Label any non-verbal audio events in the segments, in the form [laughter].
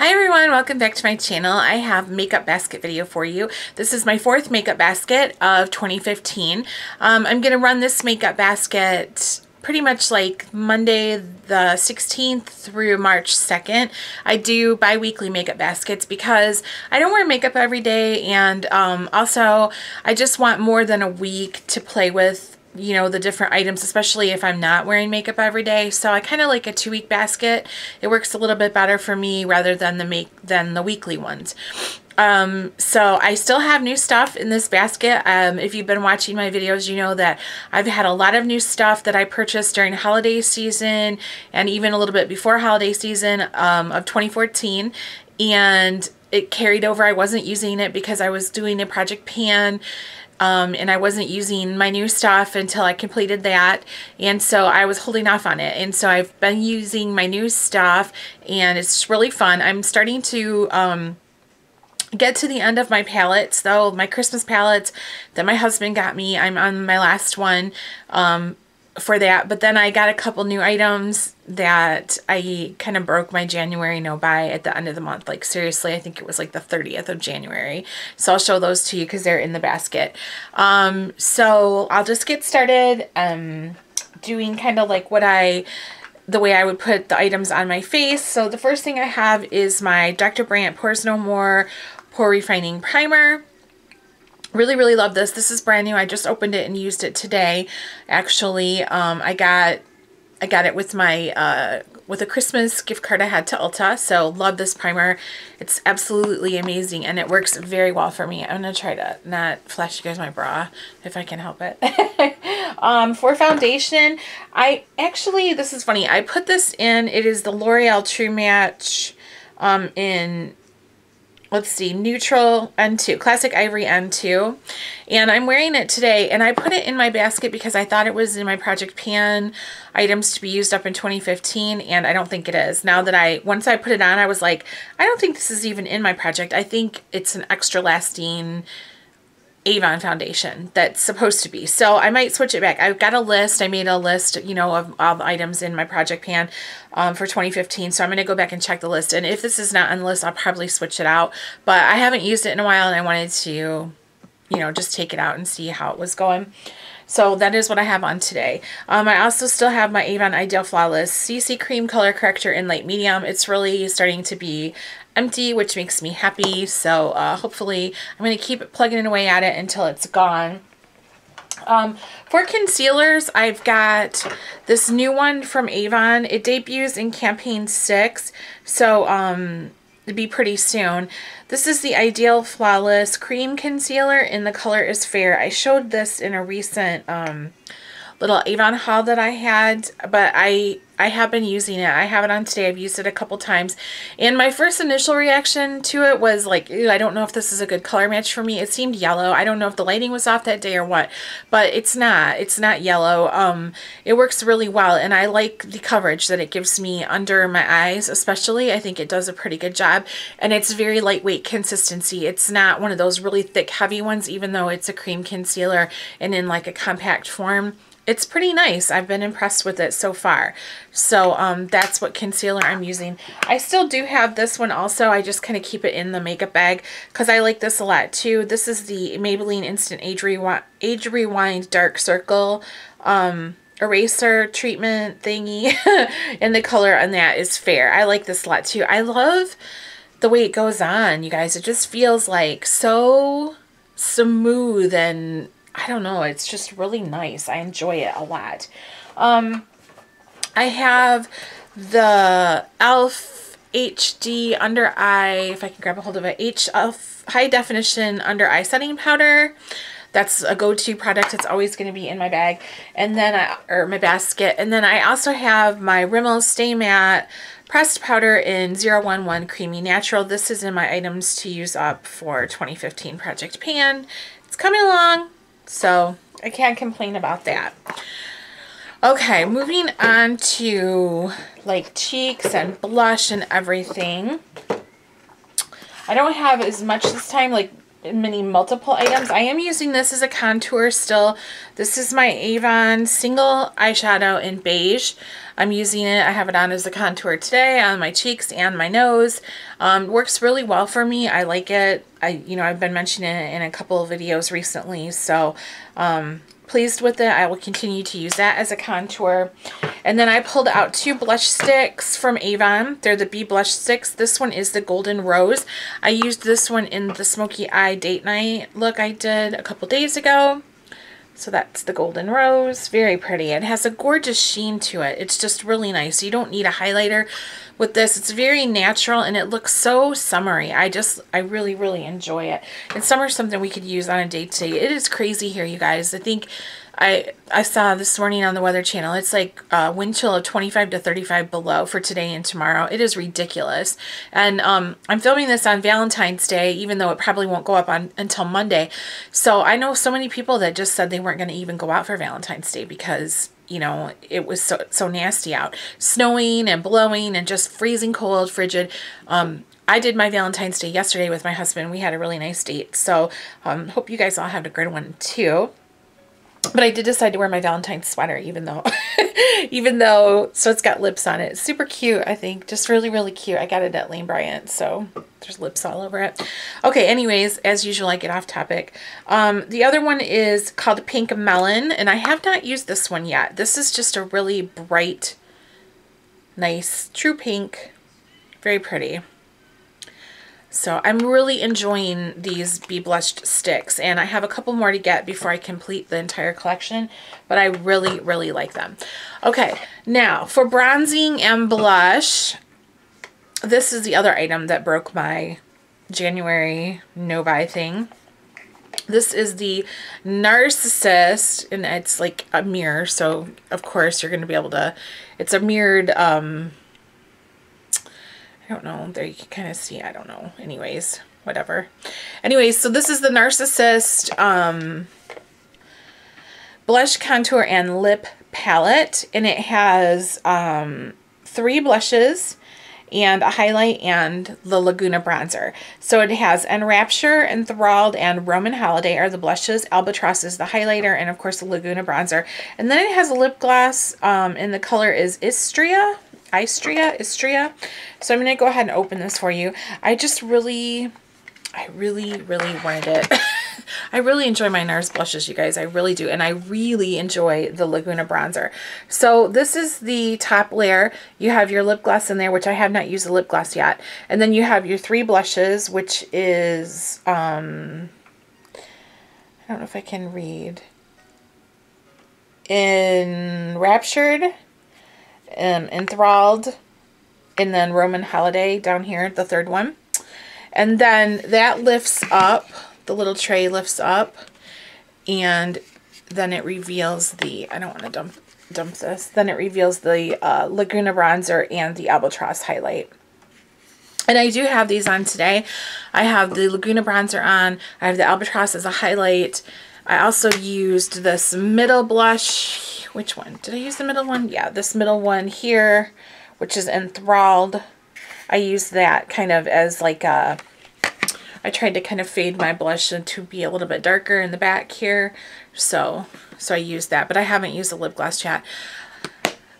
Hi everyone, welcome back to my channel. I have makeup basket video for you. This is my fourth makeup basket of 2015. Um, I'm going to run this makeup basket pretty much like Monday the 16th through March 2nd. I do bi-weekly makeup baskets because I don't wear makeup every day and um, also I just want more than a week to play with you know, the different items, especially if I'm not wearing makeup every day. So I kind of like a two week basket. It works a little bit better for me rather than the make than the weekly ones. Um, so I still have new stuff in this basket. Um, if you've been watching my videos, you know that I've had a lot of new stuff that I purchased during holiday season and even a little bit before holiday season um, of 2014. And it carried over. I wasn't using it because I was doing a project pan um, and I wasn't using my new stuff until I completed that. And so I was holding off on it. And so I've been using my new stuff and it's really fun. I'm starting to um, get to the end of my palettes though my Christmas palettes that my husband got me. I'm on my last one. Um, for that. But then I got a couple new items that I kind of broke my January no buy at the end of the month. Like seriously, I think it was like the 30th of January. So I'll show those to you because they're in the basket. Um, so I'll just get started um, doing kind of like what I the way I would put the items on my face. So the first thing I have is my Dr. Brandt Pores No More Pore Refining Primer. Really, really love this. This is brand new. I just opened it and used it today. Actually, um, I got I got it with my uh, with a Christmas gift card I had to Ulta. So love this primer. It's absolutely amazing and it works very well for me. I'm going to try to not flash you guys my bra if I can help it. [laughs] um, for foundation, I actually, this is funny. I put this in, it is the L'Oreal True Match um, in let's see, neutral N2, classic ivory N2. And I'm wearing it today and I put it in my basket because I thought it was in my Project Pan items to be used up in 2015 and I don't think it is. Now that I, once I put it on, I was like, I don't think this is even in my project. I think it's an extra lasting Avon foundation that's supposed to be. So I might switch it back. I've got a list. I made a list, you know, of all the items in my project pan um, for 2015. So I'm going to go back and check the list. And if this is not on the list, I'll probably switch it out. But I haven't used it in a while and I wanted to, you know, just take it out and see how it was going. So that is what I have on today. Um, I also still have my Avon Ideal Flawless CC Cream Color Corrector in light medium. It's really starting to be empty, which makes me happy. So uh, hopefully I'm going to keep plugging away at it until it's gone. Um, for concealers, I've got this new one from Avon. It debuts in campaign six, so um, it'll be pretty soon. This is the Ideal Flawless Cream Concealer, and the color is Fair. I showed this in a recent um, little Avon haul that I had, but I I have been using it. I have it on today. I've used it a couple times. And my first initial reaction to it was like, I don't know if this is a good color match for me. It seemed yellow. I don't know if the lighting was off that day or what, but it's not. It's not yellow. Um, it works really well. And I like the coverage that it gives me under my eyes, especially. I think it does a pretty good job. And it's very lightweight consistency. It's not one of those really thick, heavy ones, even though it's a cream concealer and in like a compact form it's pretty nice. I've been impressed with it so far. So um, that's what concealer I'm using. I still do have this one also. I just kind of keep it in the makeup bag because I like this a lot too. This is the Maybelline Instant Age, Rewind, Age Rewind Dark Circle um, eraser treatment thingy. [laughs] and the color on that is fair. I like this a lot too. I love the way it goes on, you guys. It just feels like so smooth and I don't know, it's just really nice. I enjoy it a lot. Um, I have the e.l.f. HD under eye, if I can grab a hold of it, H e.l.f. high definition under eye setting powder. That's a go-to product. It's always going to be in my bag and then I, or my basket. And then I also have my Rimmel Stay Matte pressed powder in 011 Creamy Natural. This is in my items to use up for 2015 Project Pan. It's coming along. So I can't complain about that. Okay, moving on to like cheeks and blush and everything. I don't have as much this time. Like many multiple items. I am using this as a contour still. This is my Avon single eyeshadow in beige. I'm using it. I have it on as a contour today on my cheeks and my nose. Um, works really well for me. I like it. I, you know, I've been mentioning it in a couple of videos recently. So, um, pleased with it. I will continue to use that as a contour. And then I pulled out two blush sticks from Avon. They're the Be Blush sticks. This one is the Golden Rose. I used this one in the Smoky Eye Date Night look I did a couple days ago. So that's the Golden Rose. Very pretty. It has a gorgeous sheen to it. It's just really nice. You don't need a highlighter with this. It's very natural and it looks so summery. I just, I really, really enjoy it. And summer's something we could use on a day to day. It is crazy here, you guys. I think I I saw this morning on the Weather Channel. It's like uh, wind chill of 25 to 35 below for today and tomorrow. It is ridiculous. And um, I'm filming this on Valentine's Day, even though it probably won't go up on until Monday. So I know so many people that just said they weren't going to even go out for Valentine's Day because you know, it was so, so nasty out. Snowing and blowing and just freezing cold, frigid. Um, I did my Valentine's Day yesterday with my husband. We had a really nice date. So um, hope you guys all had a good one too. But I did decide to wear my Valentine's sweater, even though, [laughs] even though, so it's got lips on it. super cute, I think. Just really, really cute. I got it at Lane Bryant, so there's lips all over it. Okay, anyways, as usual, I get off topic. Um, the other one is called Pink Melon, and I have not used this one yet. This is just a really bright, nice, true pink. Very pretty. So I'm really enjoying these Be Blushed sticks and I have a couple more to get before I complete the entire collection, but I really, really like them. Okay, now for bronzing and blush, this is the other item that broke my January no-buy thing. This is the Narcissist, and it's like a mirror, so of course you're going to be able to, it's a mirrored, um, I don't know. There you can kind of see. I don't know. Anyways, whatever. Anyways, so this is the Narcissist um, blush contour and lip palette. And it has um, three blushes and a highlight and the Laguna bronzer. So it has Enrapture, Enthralled, and Roman Holiday are the blushes. Albatross is the highlighter, and of course the Laguna bronzer. And then it has a lip gloss, um, and the color is Istria. Istria, Istria. So I'm going to go ahead and open this for you. I just really, I really, really wanted it. [laughs] I really enjoy my NARS blushes, you guys. I really do. And I really enjoy the Laguna bronzer. So this is the top layer. You have your lip gloss in there, which I have not used the lip gloss yet. And then you have your three blushes, which is, um, I don't know if I can read. Enraptured um, Enthralled, and then Roman Holiday down here, the third one. And then that lifts up, the little tray lifts up, and then it reveals the, I don't want to dump, dump this, then it reveals the uh, Laguna Bronzer and the Albatross Highlight. And I do have these on today. I have the Laguna Bronzer on. I have the Albatross as a highlight. I also used this middle blush which one? Did I use the middle one? Yeah, this middle one here, which is enthralled. I use that kind of as like a, I tried to kind of fade my blush to be a little bit darker in the back here. So, so I used that, but I haven't used the lip gloss yet.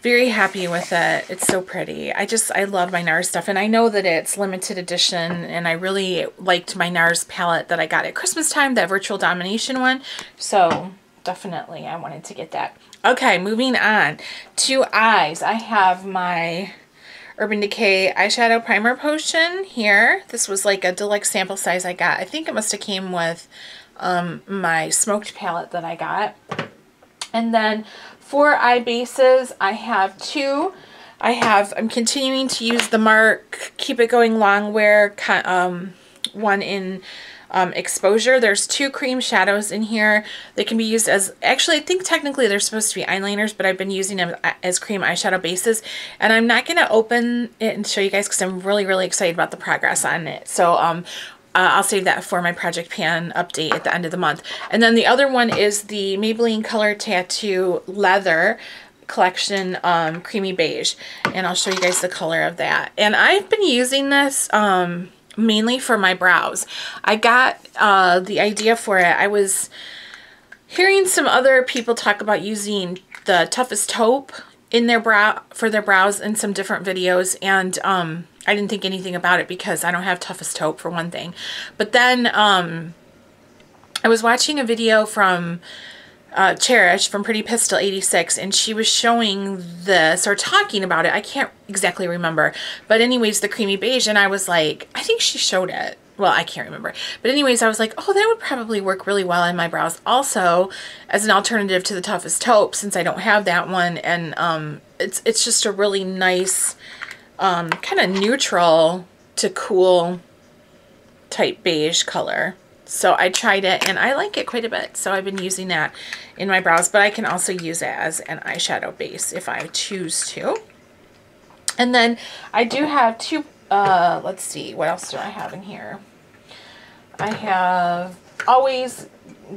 Very happy with it. It's so pretty. I just, I love my NARS stuff. And I know that it's limited edition. And I really liked my NARS palette that I got at Christmas time, that Virtual Domination one. So definitely I wanted to get that. Okay, moving on to eyes. I have my Urban Decay eyeshadow primer potion here. This was like a deluxe sample size I got. I think it must have came with um, my smoked palette that I got. And then for eye bases, I have two. I have, I'm continuing to use the Mark Keep It Going Longwear um, one in um, exposure. There's two cream shadows in here. They can be used as, actually I think technically they're supposed to be eyeliners, but I've been using them as cream eyeshadow bases. And I'm not going to open it and show you guys because I'm really, really excited about the progress on it. So um, uh, I'll save that for my Project Pan update at the end of the month. And then the other one is the Maybelline Color Tattoo Leather collection um, creamy beige and I'll show you guys the color of that and I've been using this um, mainly for my brows. I got uh, the idea for it. I was hearing some other people talk about using the toughest taupe in their brow for their brows in some different videos and um I didn't think anything about it because I don't have toughest taupe for one thing. But then um I was watching a video from uh, Cherish from Pretty Pistol 86 and she was showing this or talking about it. I can't exactly remember. But anyways, the creamy beige and I was like, I think she showed it. Well, I can't remember. But anyways, I was like, oh, that would probably work really well in my brows. Also, as an alternative to the Toughest Taupe, since I don't have that one. And um, it's, it's just a really nice, um, kind of neutral to cool type beige color. So I tried it and I like it quite a bit. So I've been using that in my brows, but I can also use it as an eyeshadow base if I choose to. And then I do have two, uh, let's see, what else do I have in here? I have always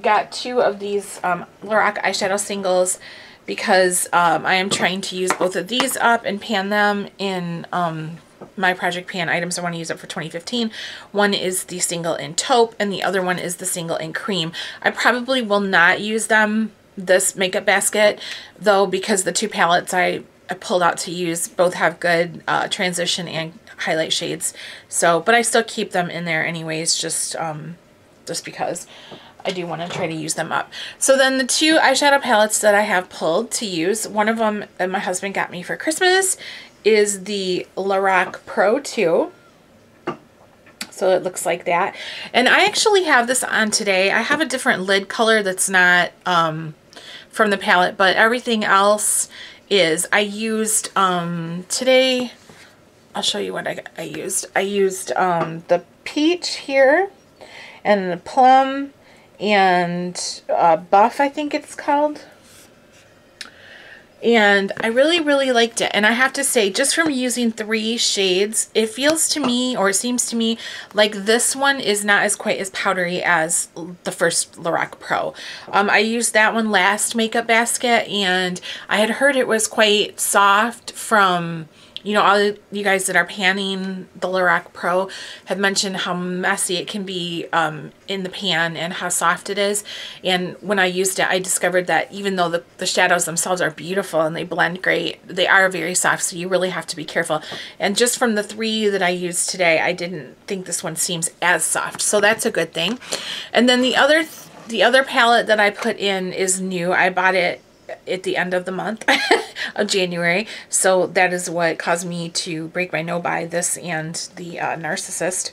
got two of these um, Lorac eyeshadow singles because um, I am trying to use both of these up and pan them in um, my Project Pan items I want to use up for 2015. One is the single in taupe and the other one is the single in cream. I probably will not use them this makeup basket though because the two palettes I, I pulled out to use both have good uh, transition and highlight shades. So, but I still keep them in there anyways just, um, just because. I do want to try to use them up. So then the two eyeshadow palettes that I have pulled to use, one of them that my husband got me for Christmas is the Lorac Pro 2. So it looks like that. And I actually have this on today. I have a different lid color that's not um, from the palette, but everything else is. I used um, today, I'll show you what I, I used. I used um, the peach here and the plum and uh, buff, I think it's called and I really, really liked it. And I have to say, just from using three shades, it feels to me, or it seems to me, like this one is not as quite as powdery as the first Lorac Pro. Um, I used that one last makeup basket, and I had heard it was quite soft from you know, all you guys that are panning the Lorac Pro have mentioned how messy it can be um, in the pan and how soft it is. And when I used it, I discovered that even though the, the shadows themselves are beautiful and they blend great, they are very soft, so you really have to be careful. And just from the three that I used today, I didn't think this one seems as soft, so that's a good thing. And then the other, the other palette that I put in is new. I bought it at the end of the month [laughs] of January. So that is what caused me to break my no buy this and the uh, Narcissist.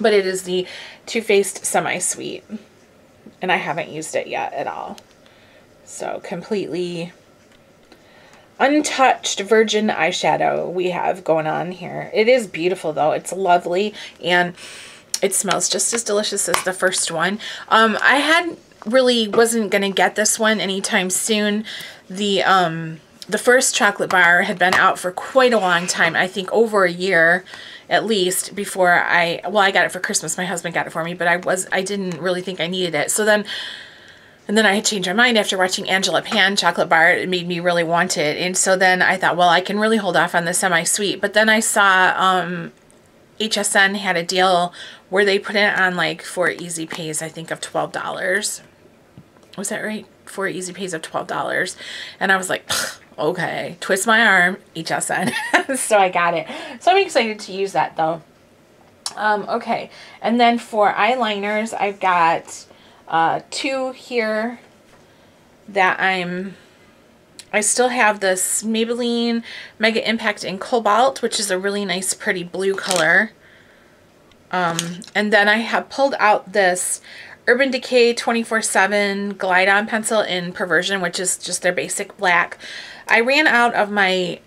But it is the Too Faced Semi Sweet. And I haven't used it yet at all. So completely untouched virgin eyeshadow we have going on here. It is beautiful though. It's lovely and it smells just as delicious as the first one. Um, I had really wasn't going to get this one anytime soon. The, um, the first chocolate bar had been out for quite a long time. I think over a year at least before I, well, I got it for Christmas. My husband got it for me, but I was, I didn't really think I needed it. So then, and then I had changed my mind after watching Angela Pan chocolate bar. It made me really want it. And so then I thought, well, I can really hold off on the semi-sweet. But then I saw um, HSN had a deal where they put it on like for easy pays, I think of $12 was that right? For easy pays of $12. And I was like, okay, twist my arm, HSN. [laughs] so I got it. So I'm excited to use that though. Um, okay, and then for eyeliners, I've got uh, two here that I'm, I still have this Maybelline Mega Impact in Cobalt, which is a really nice pretty blue color. Um, and then I have pulled out this Urban Decay 24-7 Glide On Pencil in Perversion, which is just their basic black. I ran out of my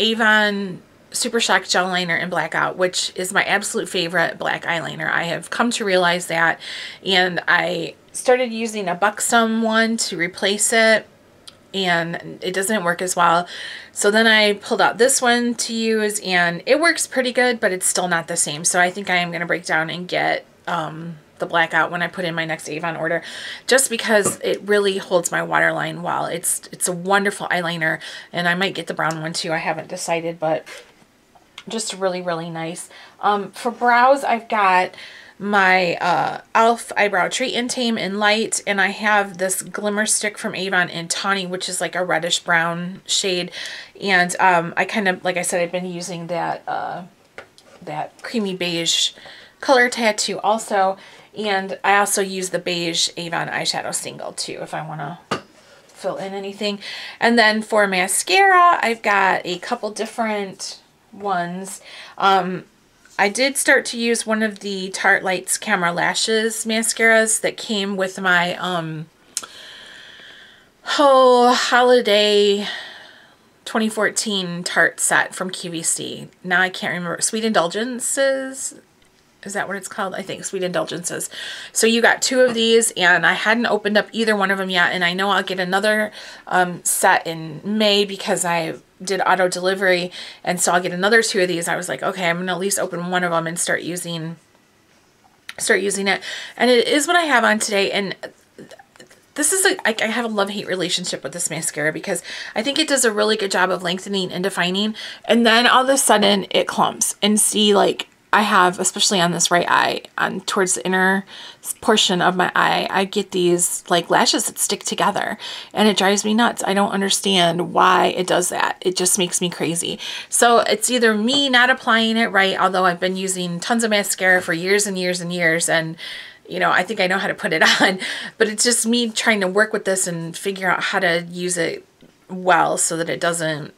Avon Super Shock Gel Liner in Blackout, which is my absolute favorite black eyeliner. I have come to realize that, and I started using a Buxom one to replace it, and it doesn't work as well. So then I pulled out this one to use, and it works pretty good, but it's still not the same. So I think I am going to break down and get um, the blackout when I put in my next Avon order just because it really holds my waterline well. It's it's a wonderful eyeliner and I might get the brown one too. I haven't decided but just really really nice. Um, for brows, I've got my uh, e.l.f. Eyebrow Treat and Tame in light, and I have this Glimmer Stick from Avon in Tawny, which is like a reddish brown shade. And um, I kind of, like I said, I've been using that, uh, that creamy beige color tattoo also. And I also use the beige Avon eyeshadow single too, if I want to fill in anything. And then for mascara, I've got a couple different ones. Um, I did start to use one of the Tarte Lights Camera Lashes mascaras that came with my um, whole holiday 2014 Tarte set from QVC. Now I can't remember. Sweet Indulgences is that what it's called? I think Sweet Indulgences. So you got two of these and I hadn't opened up either one of them yet. And I know I'll get another um, set in May because I did auto delivery. And so I'll get another two of these. I was like, okay, I'm going to at least open one of them and start using start using it. And it is what I have on today. And this is a, I, have a love-hate relationship with this mascara because I think it does a really good job of lengthening and defining. And then all of a sudden it clumps and see like I have, especially on this right eye, on towards the inner portion of my eye, I get these like lashes that stick together and it drives me nuts. I don't understand why it does that. It just makes me crazy. So it's either me not applying it right, although I've been using tons of mascara for years and years and years and you know, I think I know how to put it [laughs] on, but it's just me trying to work with this and figure out how to use it well so that it doesn't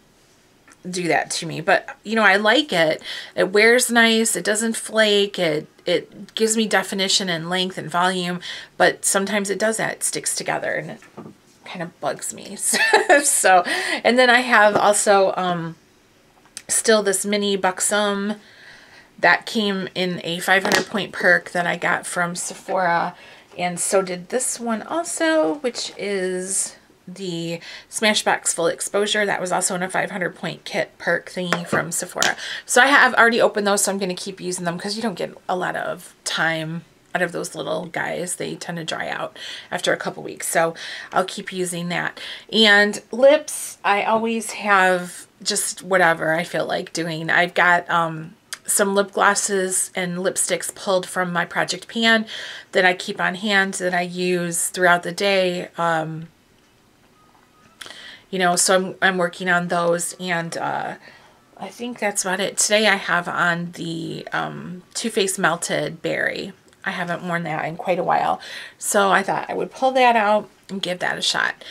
do that to me. But, you know, I like it. It wears nice. It doesn't flake. It, it gives me definition and length and volume. But sometimes it does that. It sticks together and it kind of bugs me. [laughs] so, and then I have also um, still this mini Buxom that came in a 500 point perk that I got from Sephora. And so did this one also, which is the Smashbox Full Exposure. That was also in a 500 point kit perk thingy from Sephora. So I have already opened those, so I'm going to keep using them because you don't get a lot of time out of those little guys. They tend to dry out after a couple weeks. So I'll keep using that. And lips, I always have just whatever I feel like doing. I've got um, some lip glosses and lipsticks pulled from my Project Pan that I keep on hand that I use throughout the day. Um, you know, so I'm, I'm working on those and uh, I think that's about it. Today I have on the um, Too Faced Melted Berry. I haven't worn that in quite a while. So I thought I would pull that out and give that a shot.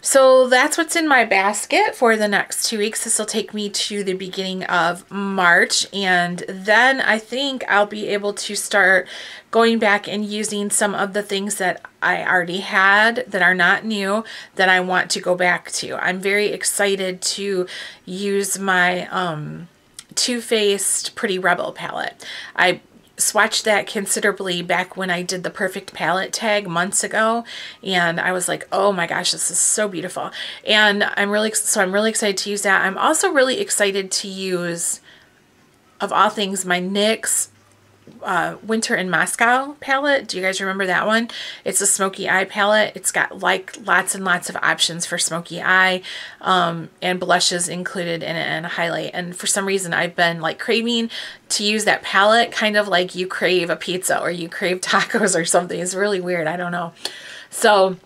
So that's what's in my basket for the next two weeks. This will take me to the beginning of March. And then I think I'll be able to start going back and using some of the things that I already had that are not new that I want to go back to. I'm very excited to use my um, Too Faced Pretty Rebel palette. I swatched that considerably back when I did the perfect palette tag months ago and I was like oh my gosh this is so beautiful. And I'm really so I'm really excited to use that. I'm also really excited to use of all things my NYX uh, Winter in Moscow palette. Do you guys remember that one? It's a smoky eye palette. It's got like lots and lots of options for smoky eye um, and blushes included in it and a highlight. And for some reason I've been like craving to use that palette kind of like you crave a pizza or you crave [laughs] tacos or something. It's really weird. I don't know. So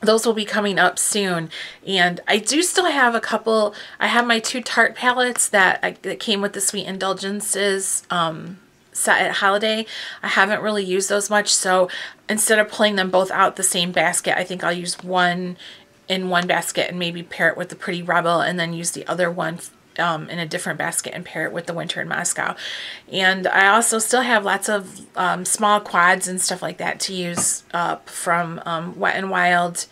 those will be coming up soon and I do still have a couple I have my two Tarte palettes that, I, that came with the sweet indulgences um, set at holiday. I haven't really used those much, so instead of pulling them both out the same basket, I think I'll use one in one basket and maybe pair it with the Pretty Rebel and then use the other one um, in a different basket and pair it with the Winter in Moscow. And I also still have lots of um, small quads and stuff like that to use up from um, Wet n Wild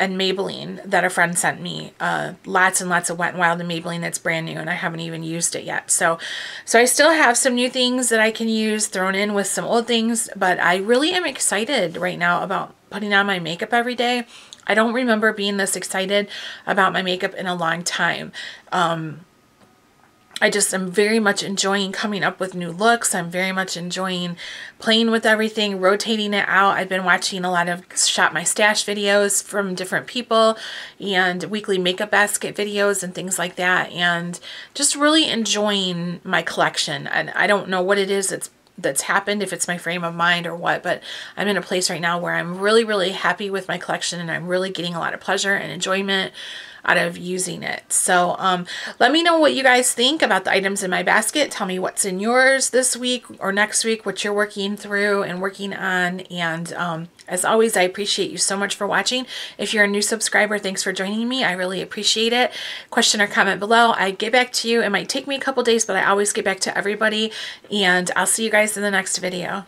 and Maybelline that a friend sent me. Uh, lots and lots of Wet n Wild and Maybelline that's brand new and I haven't even used it yet. So, so I still have some new things that I can use thrown in with some old things, but I really am excited right now about putting on my makeup every day. I don't remember being this excited about my makeup in a long time. Um, I just am very much enjoying coming up with new looks. I'm very much enjoying playing with everything, rotating it out. I've been watching a lot of Shop My Stash videos from different people and weekly makeup basket videos and things like that. And just really enjoying my collection. And I don't know what it is that's that's happened, if it's my frame of mind or what, but I'm in a place right now where I'm really, really happy with my collection and I'm really getting a lot of pleasure and enjoyment out of using it. So um, let me know what you guys think about the items in my basket. Tell me what's in yours this week or next week, what you're working through and working on. And um, as always, I appreciate you so much for watching. If you're a new subscriber, thanks for joining me. I really appreciate it. Question or comment below. I get back to you. It might take me a couple days, but I always get back to everybody. And I'll see you guys in the next video.